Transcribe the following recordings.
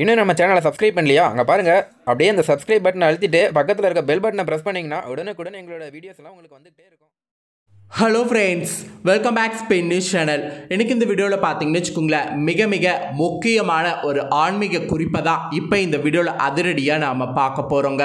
இன்னும் நம்ம சேனலை சப்ஸ்கிரைப் பண்ணலையா? அங்கே பாருங்கள் அப்படியே அந்த சப்ஸ்கிரைப் பட்டனை அழுத்திட்டு பக்கத்தில் இருக்க பெல் பட்டனை ப்ரெஸ் பண்ணிங்கன்னா உடனுக்குடன் எங்களோட வீடியோஸ்லாம் உங்களுக்கு வந்துகிட்டே இருக்கும். Hello friends welcome back Spain news channel எனக்கு இந்த வீடியோவில் பார்த்தீங்கன்னு வச்சுக்கோங்களேன் மிக மிக முக்கியமான ஒரு ஆன்மீக குறிப்பை தான் இப்போ இந்த வீடியோவில் அதிரடியாக நாம் பார்க்க போகிறோங்க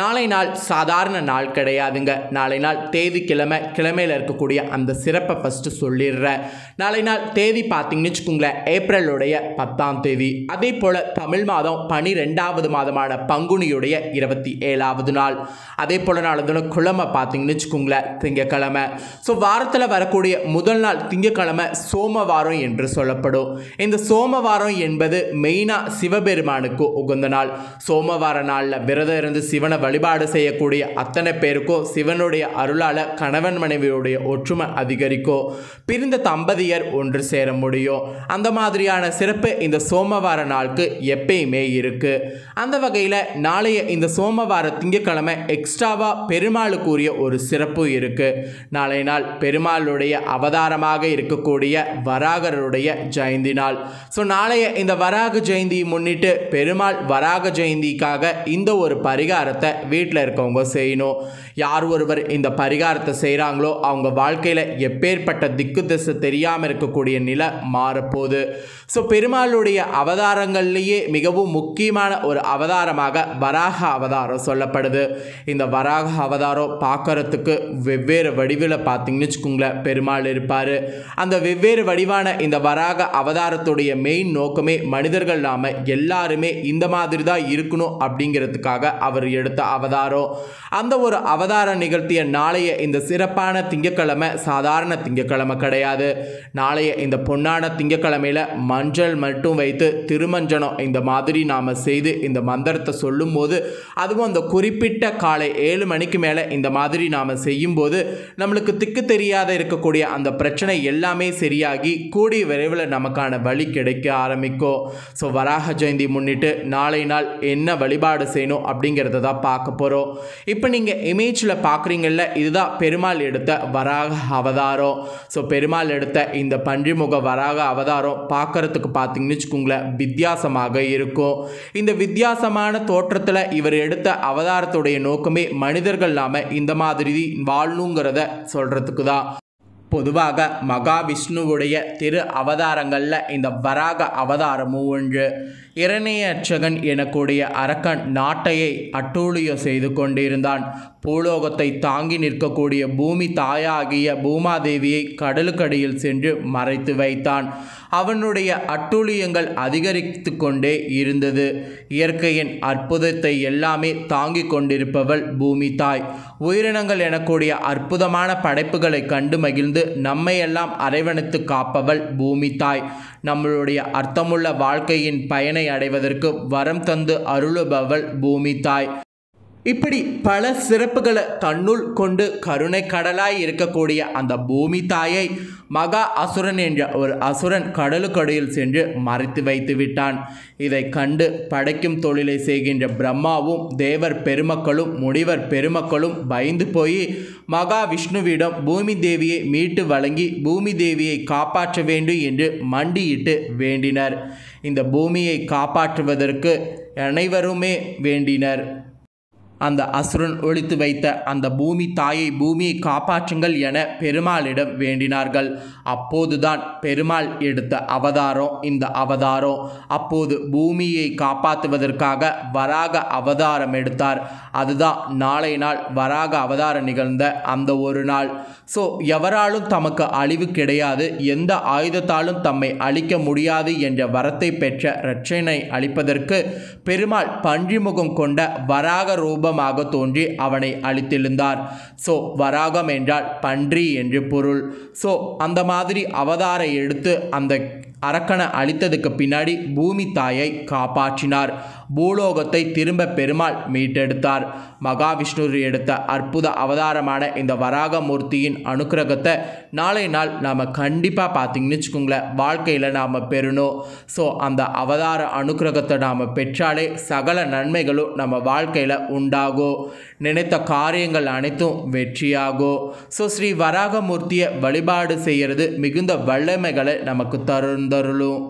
நாளை நாள் சாதாரண நாள் கிடையாதுங்க. நாளை நாள் தேதி கிழமை கிழமையில் இருக்கக்கூடிய அந்த சிறப்பை ஃபஸ்ட்டு சொல்லிடுறேன். நாளை நாள் தேதி பார்த்தீங்கன்னு வச்சுக்கோங்களேன் ஏப்ரலுடைய பத்தாம் தேதி. அதே போல் தமிழ் மாதம் பனிரெண்டாவது மாதமான பங்குனியுடைய இருபத்தி ஏழாவது நாள். அதே போல் நாளை தினம் கிழமை பார்த்தீங்கன்னு வச்சுக்கோங்களேன் திங்கக்கிழமை. ஸோ வாரத்தில் வரக்கூடிய முதல் நாள் திங்கக்கிழமை சோமவாரம் என்று சொல்லப்படும். இந்த சோமவாரம் என்பது மெயினாக சிவபெருமானுக்கு உகந்த நாள். சோமவார நாளில் விரதம் இருந்து சிவனை வழிபாடு செய்யக்கூடிய அத்தனை பேருக்கும் சிவனுடைய அருளால் கணவன் மனைவியுடைய ஒற்றுமை அதிகரிக்கும். பிரிந்த தம்பதியர் ஒன்று சேர முடியும். அந்த மாதிரியான சிறப்பு இந்த சோமவார நாளுக்கு எப்பயுமே இருக்கு. அந்த வகையில் நாளைய இந்த சோமவார திங்கக்கிழமை எக்ஸ்ட்ராவாக பெருமாளுக்குரிய ஒரு சிறப்பு இருக்கு. நாளை நாள் பெருமாளுடைய அவதாரமாக இருக்கக்கூடிய வராகருடைய ஜெயந்தி நாள் ஸோ நாளைய இந்த வராக ஜெயந்தியை முன்னிட்டு பெருமாள் வராக ஜெயந்திக்காக இந்த ஒரு பரிகாரத்தை வீட்டில் இருக்கவங்க செய்யணும். யார் ஒருவர் இந்த பரிகாரத்தை செய்கிறாங்களோ அவங்க வாழ்க்கையில் எப்பேற்பட்ட திக்கு திசை தெரியாமல் இருக்கக்கூடிய நிலை மாறப்போகுது. ஸோ பெருமாளுடைய அவதாரங்கள்லேயே மிகவும் முக்கியமான ஒரு அவதாரமாக வராக அவதாரம் சொல்லப்படுது. இந்த வராக அவதாரம் பார்க்கறதுக்கு வெவ்வேறு வடிவில் பார்த்தீங்கன்னு வச்சுக்கோங்களேன் பெருமாள் இருப்பார். அந்த வெவ்வேறு வடிவான இந்த வராக அவதாரத்துடைய மெயின் நோக்கமே மனிதர்கள் நாம எல்லாருமே இந்த மாதிரி தான் இருக்கணும் அப்படிங்கிறதுக்காக அவர் எடுத்த அவதாரம். அந்த ஒரு அவதாரம் நிகழ்த்திய நாளைய இந்த சிறப்பான திங்கக்கிழமை சாதாரண திங்கக்கிழமை கிடையாது. நாளைய இந்த பொன்னான திங்கக்கிழமையில் மஞ்சள் மட்டும் வைத்து திருமஞ்சனம் இந்த மாதிரி நாம் செய்து இந்த மந்திரத்தை சொல்லும்போது அதுவும் அந்த குறிப்பிட்ட காலை ஏழு மணிக்கு மேலே இந்த மாதிரி நாம் செய்யும்போது நம்மளுக்கு திக்கு தெரியாத இருக்கக்கூடிய அந்த பிரச்சனை எல்லாமே சரியாகி கூடிய விரைவில் நமக்கான வழி கிடைக்க ஆரம்பிக்கும் ஸோ வராக ஜெயந்தி முன்னிட்டு நாளை நாள் என்ன வழிபாடு செய்யணும் அப்படிங்கிறத தான் பார்க்க போகிறோம் இப்போ நீங்கள் இமேஜில் பார்க்குறீங்கல்ல இதுதான் பெருமாள் எடுத்த வராக அவதாரம். ஸோ பெருமாள் எடுத்த இந்த பன்றிமுக வராக அவதாரம் பார்க்கறதுக்கு பார்த்தீங்கன்னு வச்சுக்கோங்களேன் வித்தியாசமாக இருக்கும். இந்த வித்தியாசமான தோற்றத்தில் இவர் எடுத்த அவதாரத்துடைய நோக்கமே மனிதர்கள் நாம இந்த மாதிரி வாழணுங்கிறத பண்ணுறதுக்கு தான் பொதுவாக மகாவிஷ்ணுவுடைய திரு அவதாரங்களில் இந்த வராக அவதாரமும் ஒன்று. இரணியச்சகன் எனக்கூடிய அரக்கன் நாட்டையை அட்டூழியம் செய்து கொண்டிருந்தான். பூலோகத்தை தாங்கி நிற்கக்கூடிய பூமி தாயாகிய பூமாதேவியை கடலுக்கடியில் சென்று மறைத்து வைத்தான். அவனுடைய அட்டூழியங்கள் அதிகரித்து கொண்டே இருந்தது. இயற்கையின் அற்புதத்தை எல்லாமே தாங்கிக் கொண்டிருப்பவள் பூமி தாய் உயிரினங்கள் எனக்கூடிய அற்புதமான படைப்புகளை கண்டு மகிழ்ந்து நம்மையெல்லாம் அரைவணைத்து காப்பவள் பூமி தாய் நம்மளுடைய அர்த்தமுள்ள வாழ்க்கையின் பயனை அடைவதற்கு வரம் தந்து அருளுபவள் பூமி தாய் இப்படி பல சிறப்புகளை தன்னுள் கொண்டு கருணை கடலாய் இருக்கக்கூடிய அந்த பூமி தாயை மகா அசுரன் என்ற ஒரு அசுரன் கடலுக்கடியில் சென்று மறைத்து வைத்து விட்டான். இதை கண்டு படைக்கும் தொழிலை செய்கின்ற பிரம்மாவும் தேவர் பெருமக்களும் முனிவர் பெருமக்களும் பயந்து போய் மகா விஷ்ணுவிடம் பூமி தேவியை மீட்டு வழங்கி பூமி தேவியை காப்பாற்ற வேண்டும் என்று மண்டியிட்டு வேண்டினர். இந்த பூமியை காப்பாற்றுவதற்கு அனைவருமே வேண்டினர். அந்த அசுரன் ஒழித்து வைத்த அந்த பூமி தாயை பூமியை காப்பாற்றுங்கள் என பெருமாளிடம் வேண்டினார்கள். அப்போதுதான் பெருமாள் எடுத்த அவதாரம் இந்த அவதாரம். அப்போது பூமியை காப்பாற்றுவதற்காக வராக அவதாரம் எடுத்தார். அதுதான் நாளை நாள் வராக அவதாரம் நிகழ்ந்த அந்த ஒரு நாள். ஸோ எவராலும் தமக்கு அழிவு கிடையாது. எந்த ஆயுதத்தாலும் தம்மை அழிக்க முடியாது என்ற வரத்தை பெற்ற இரட்சனை அளிப்பதற்கு பெருமாள் பன்றிமுகம் கொண்ட வராக ரூபம் ரூபமாக தோன்றி அவனை அழித்தெழுந்தார். ஸோ வராகம் என்றால் பன்றி என்று பொருள். ஸோ அந்த மாதிரி அவதார எடுத்து அந்த அரக்கனை அழித்ததுக்கு பின்னாடி பூமி தாயை காப்பாற்றினார். பூலோகத்தை திரும்ப பெருமாள் மீட்டெடுத்தார். மகாவிஷ்ணு எடுத்த அற்புத அவதாரமான இந்த வராகமூர்த்தியின் அனுக்கிரகத்தை நாளை நாள் நாம் கண்டிப்பாக பார்த்தீங்கன்னு வச்சுக்கோங்களேன் வாழ்க்கையில் நாம் பெறணும். ஸோ அந்த அவதார அனுக்கிரகத்தை நாம் பெற்றாலே சகல நன்மைகளும் நம்ம வாழ்க்கையில் உண்டாகும். நினைத்த காரியங்கள் அனைத்தும் வெற்றியாகும். ஸோ ஸ்ரீ வராகமூர்த்தியை வழிபாடு செய்கிறது மிகுந்த வல்லமைகளை நமக்கு தருந்தருளும்.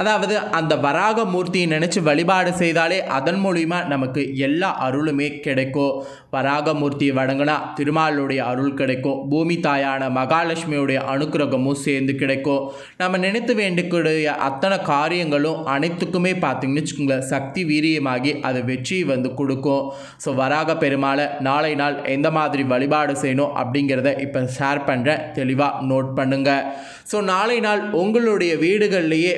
அதாவது அந்த வராக மூர்த்தியை நினச்சி வழிபாடு செய்தாலே அதன் மூலிமா நமக்கு எல்லா அருளுமே கிடைக்கும். வராக மூர்த்தியை வணங்கினா திருமாலுடைய அருள் கிடைக்கும். பூமி தாயான மகாலட்சுமியுடைய அனுக்கிரகமும் சேர்ந்து கிடைக்கும். நம்ம நினைத்து வேண்டிக்கூடிய அத்தனை காரியங்களும் அனைத்துக்குமே பார்த்திங்கன்னு வச்சுக்கோங்களேன் சக்தி வீரியமாகி அது வெற்றியை வந்து கொடுக்கும். ஸோ வராக பெருமாளை நாளை நாள் எந்த மாதிரி வழிபாடு செய்யணும் அப்படிங்கிறத இப்போ ஷேர் பண்ணுறேன் தெளிவாக நோட் பண்ணுங்கள் ஸோ நாளை நாள் உங்களுடைய வீடுகள்லேயே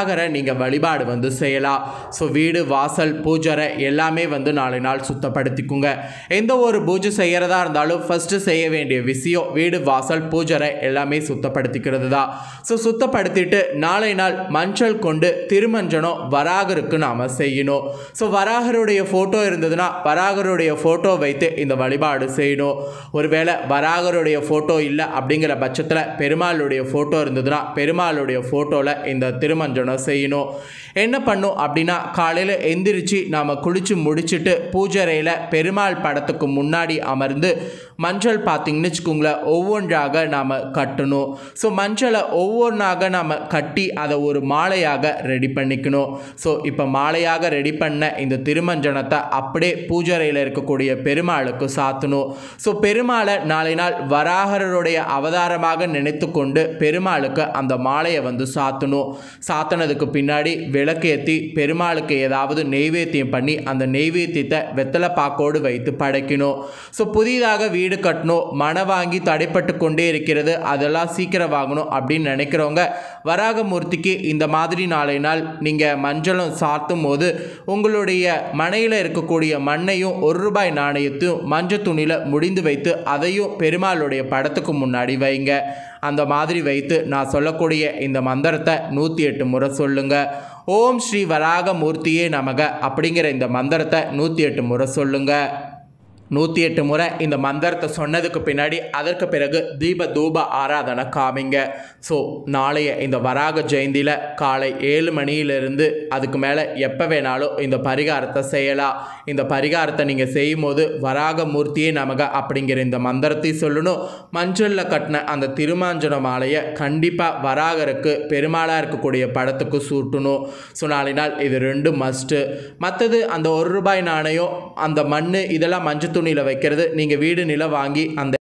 வராகரை நீங்கள் வழிபாடு வந்து செய்யலாம் ஸோ வீடு வாசல் பூஜரை எல்லாமே வந்து நாளை நாள் சுத்தப்படுத்திக்குங்க. எந்த ஒரு பூஜை செய்கிறதா இருந்தாலும் ஃபஸ்ட்டு செய்ய வேண்டிய விஷயம் வீடு வாசல் பூஜரை எல்லாமே சுத்தப்படுத்திக்கிறது தான் ஸோ சுத்தப்படுத்திட்டு நாளை நாள் மஞ்சள் கொண்டு திருமஞ்சனம் வராகருக்கு நாம் செய்யணும். ஸோ வராகருடைய ஃபோட்டோ இருந்ததுன்னா வராகருடைய ஃபோட்டோ வைத்து இந்த வழிபாடு செய்யணும். ஒருவேளை வராகருடைய ஃபோட்டோ இல்லை அப்படிங்கிற பட்சத்தில் பெருமாளுடைய ஃபோட்டோ இருந்ததுன்னா பெருமாளுடைய ஃபோட்டோவில் இந்த திருமஞ்சனம் செய்யணும்? என்ன பண்ணும் அப்படின்னா காலையில் எந்திரிச்சு நாம் குளித்து முடிச்சுட்டு பூஜரையில் பெருமாள் படத்துக்கு முன்னாடி அமர்ந்து மஞ்சள் பார்த்திங்கன்னு வச்சுக்கோங்களேன் ஒவ்வொன்றாக நாம் கட்டணும். ஸோ மஞ்சளை ஒவ்வொன்றாக நாம் கட்டி அதை ஒரு மாலையாக ரெடி பண்ணிக்கணும். ஸோ இப்போ மாலையாக ரெடி பண்ண இந்த திருமஞ்சனத்தை அப்படியே பூஜரையில் இருக்கக்கூடிய பெருமாளுக்கு சாத்தணும். ஸோ பெருமாளை நாளை நாள் வராகருடைய அவதாரமாக நினைத்து கொண்டு பெருமாளுக்கு அந்த மாலையை வந்து சாத்தணும். சாத்தினதுக்கு பின்னாடி விளக்கேற்றி பெருமாளுக்கு ஏதாவது நெய்வேத்தியம் பண்ணி அந்த நெய்வேத்தியத்தை வெத்தலை பாக்கோடு வைத்து படைக்கணும். ஸோ புதிதாக வீடு கட்டணும் மன வாங்கி தடைப்பட்டு கொண்டே இருக்கிறது அதெல்லாம் சீக்கிரம் வாங்கணும் அப்படின்னு நினைக்கிறவங்க வராகமூர்த்திக்கு இந்த மாதிரி நாளை நாள் நீங்கள் மஞ்சளும் சாத்தும் போது உங்களுடைய மனையில் இருக்கக்கூடிய மண்ணையும் ஒரு ரூபாய் நாணயத்தையும் மஞ்சள் துணியில் முடிந்து வைத்து அதையும் பெருமாளுடைய படத்துக்கு முன்னாடி வைங்க. அந்த மாதிரி வைத்து நான் சொல்லக்கூடிய இந்த மந்திரத்தை நூற்றி எட்டு முறை சொல்லுங்க. ஓம் ஸ்ரீ வராக மூர்த்தியே நமக அப்படிங்கிற இந்த மந்திரத்தை நூற்றி எட்டு முறை சொல்லுங்கள் நூற்றி எட்டு முறை இந்த மந்திரத்தை சொன்னதுக்கு பின்னாடி அதற்கு பிறகு தீப தூப ஆராதனை காமிங்க. ஸோ நாளைய இந்த வராக ஜெயந்தியில் காலை ஏழு மணியிலிருந்து அதுக்கு மேலே எப்போ வேணாலும் இந்த பரிகாரத்தை செய்யலாம். இந்த பரிகாரத்தை நீங்கள் செய்யும் போது வராக மூர்த்தியே நமக அப்படிங்கிற இந்த மந்திரத்தை சொல்லணும். மஞ்சளில் கட்டின அந்த திருமாஞ்சன மாலையை கண்டிப்பாக வராகருக்கு பெருமாளாக இருக்கக்கூடிய படத்துக்கு சூட்டணும். ஸோ நாளை நாள் இது ரெண்டு மஸ்ட்டு மற்றது அந்த ஒரு ரூபாய் நாணயம் அந்த மண் இதெல்லாம் மஞ்சள் துணியில் வைக்கிறது. நீங்கள் வீடு நிலம் வாங்கி அந்த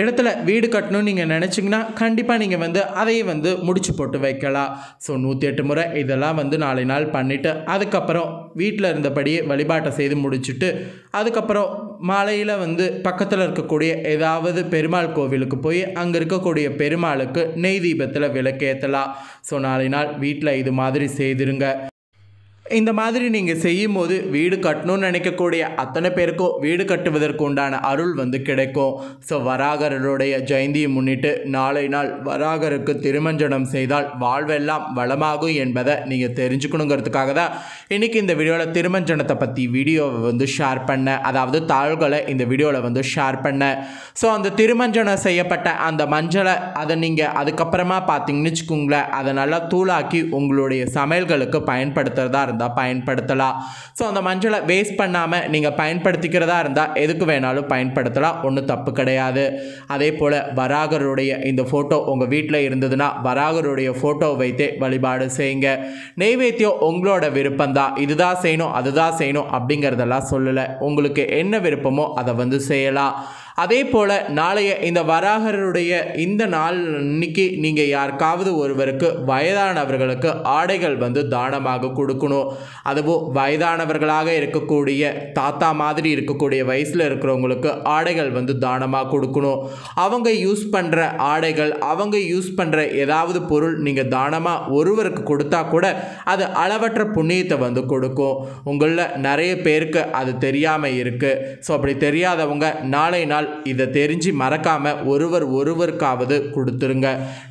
இடத்துல வீடு கட்டணும்னு நீங்கள் நினச்சிங்கன்னா கண்டிப்பாக நீங்கள் வந்து அதையே வந்து முடிச்சு போட்டு வைக்கலாம். ஸோ நூற்றி எட்டு முறை இதெல்லாம் வந்து நாளை நாள் பண்ணிவிட்டு அதுக்கப்புறம் வீட்டில் இருந்தபடியே வழிபாட்டை செய்து முடிச்சுட்டு அதுக்கப்புறம் மாலையில் வந்து பக்கத்தில் இருக்கக்கூடிய ஏதாவது பெருமாள் கோவிலுக்கு போய் அங்கே இருக்கக்கூடிய பெருமாளுக்கு நெய் தீபத்தில் விளக்கேற்றலாம் ஸோ நாளை நாள் வீட்டில் இது மாதிரி செய்திருங்க. இந்த மாதிரி நீங்கள் செய்யும் போது வீடு கட்டணும்னு நினைக்கக்கூடிய அத்தனை பேருக்கும் வீடு கட்டுவதற்கு உண்டான அருள் வந்து கிடைக்கும். ஸோ வராகரருடைய ஜெயந்தியை முன்னிட்டு நாளை நாள் வராகருக்கு திருமஞ்சனம் செய்தால் வாழ்வெல்லாம் வளமாகும் என்பதை நீங்கள் தெரிஞ்சுக்கணுங்கிறதுக்காக தான் இன்றைக்கி இந்த வீடியோவில் திருமஞ்சனத்தை பற்றி வீடியோவை வந்து ஷேர் பண்ணேன் அதாவது தாள்களை இந்த வீடியோவில் வந்து ஷேர் பண்ணேன் ஸோ அந்த திருமஞ்சனம் செய்யப்பட்ட அந்த மஞ்சளை அதை நீங்கள் அதுக்கப்புறமா பார்த்தீங்கன்னு வச்சுக்கோங்களேன் அதை நல்லா தூளாக்கி உங்களுடைய சமையல்களுக்கு பயன்படுத்துகிறதா இருந்தால் பயன்படுத்தலாம். ஸோ அந்த மஞ்சளை வேஸ்ட் பண்ணாமல் நீங்கள் பயன்படுத்திக்கிறதா இருந்தால் எதுக்கு வேணாலும் பயன்படுத்தலாம். ஒன்றும் தப்பு கிடையாது. அதே போல் வராகருடைய இந்த ஃபோட்டோ உங்கள் வீட்டில் இருந்ததுன்னா வராகருடைய ஃபோட்டோ வைத்தே வழிபாடு செய்யுங்க. நெய்வேத்தியம் உங்களோட விருப்பம்தான். இதுதான் செய்யணும் அதுதான் செய்யணும் அப்படிங்கிறதெல்லாம் சொல்லலை. உங்களுக்கு என்ன விருப்பமோ அதை வந்து செய்யலாம். அதே போல் நாளைய இந்த வராகருடைய இந்த நாள் அன்னைக்கு நீங்கள் யாருக்காவது ஒருவருக்கு வயதானவர்களுக்கு ஆடைகள் வந்து தானமாக கொடுக்கணும். அதுவும் வயதானவர்களாக இருக்கக்கூடிய தாத்தா மாதிரி இருக்கக்கூடிய வயசில் இருக்கிறவங்களுக்கு ஆடைகள் வந்து தானமாக கொடுக்கணும். அவங்க யூஸ் பண்ணுற ஆடைகள் அவங்க யூஸ் பண்ணுற ஏதாவது பொருள் நீங்கள் தானமாக ஒருவருக்கு கொடுத்தா கூட அது அளவற்ற புண்ணியத்தை வந்து கொடுக்கும். உங்களில் நிறைய பேருக்கு அது தெரியாமல் இருக்குது ஸோ அப்படி தெரியாதவங்க நாளை நாள் இதை தெரிஞ்சு மறக்காமல் ஒருவர் ஒருவருக்காவது கொடுத்துருங்க.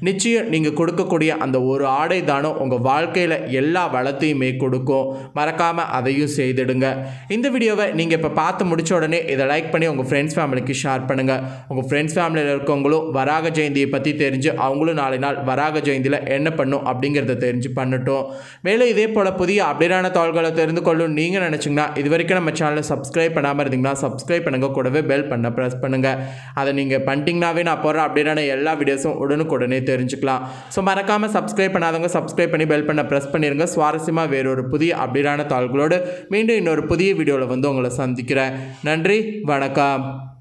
நிச்சயம் நீங்கள் கொடுக்கக்கூடிய அந்த ஒரு ஆடை தானம் உங்கள் வாழ்க்கையில் எல்லா வளத்தையுமே கொடுக்கும். மறக்காமல் அதையும் செய்திடுங்க. இந்த வீடியோவை நீங்கள் இப்போ பார்த்து முடிச்ச உடனே இதை லைக் பண்ணி உங்கள் ஃப்ரெண்ட்ஸ் ஃபேமிலிக்கு ஷேர் பண்ணுங்கள் உங்கள் ஃப்ரெண்ட்ஸ் ஃபேமிலியில் இருக்கவங்களும் வராக ஜெயந்தியை பற்றி தெரிஞ்சு அவங்களும் நாளை நாள் வராக ஜெயந்தியில் என்ன பண்ணும் அப்படிங்கிறத தெரிஞ்சு பண்ணட்டும். மேலும் இதே போல் புதிய அப்டேட்டான தகவல்களை தெரிந்து கொள்ளும் நீங்கள் நினச்சிங்கன்னா இது வரைக்கும் நம்ம சேனலை சப்ஸ்கிரைப் பண்ணாமல் இருந்தீங்கன்னா சப்ஸ்கிரைப் பண்ணுங்கள் கூடவே பெல் பண்ண ப்ரெஸ் பண்ணுங்கள் அதை நீங்கள் பண்ணிட்டீங்கனாவே நான் போடுற அப்டேட்டான எல்லா வீடியோஸும் உடனுக்குடனே தெரிஞ்சுக்கலாம். ஸோ மறக்காமல் சப்ஸ்கிரைப் பண்ணாதவங்க சப்ஸ்கிரைப் பண்ணி பெல் பண்ண ப்ரெஸ் பண்ணிடுங்க சுவாரஸ்யமாக வேறொரு புதிய அப்டேட்டான தாள்களோடு மீண்டும் இன்னொரு புதிய வீடியோவில் வந்து உங்களை சந்திக்கிறேன். நன்றி வணக்கம்.